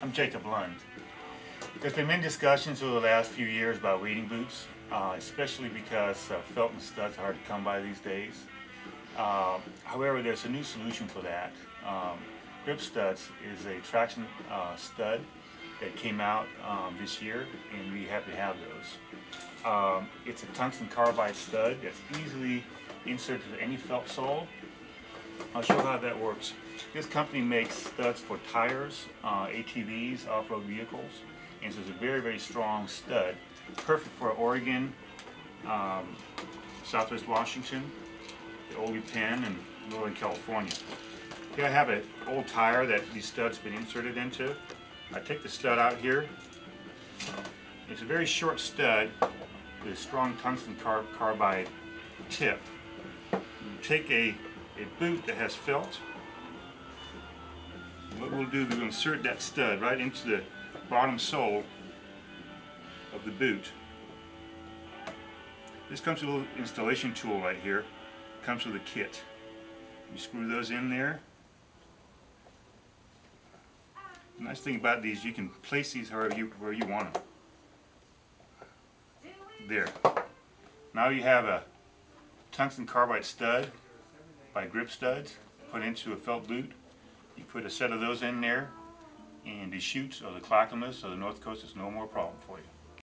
I'm Jacob Lund. There's been many discussions over the last few years about wading boots, uh, especially because uh, felt and studs are hard to come by these days. Uh, however, there's a new solution for that. Um, Grip Studs is a traction uh, stud that came out um, this year, and we happen to have those. Um, it's a tungsten carbide stud that's easily inserted to any felt sole. I'll show how that works. This company makes studs for tires, uh, ATVs, off-road vehicles, and so it's a very, very strong stud, perfect for Oregon, um, Southwest Washington, the Oly Pen, and Northern California. Here I have an old tire that these studs have been inserted into. I take the stud out here. It's a very short stud with a strong tungsten car carbide tip. You take a, a boot that has felt. What we'll do is we'll insert that stud right into the bottom sole of the boot. This comes with a little installation tool right here. It comes with a kit. You screw those in there The nice thing about these, you can place these however you, where you want them. There. Now you have a tungsten carbide stud by Grip Studs put into a felt boot. You put a set of those in there and the Deschutes or the Clackamas or the North Coast is no more problem for you.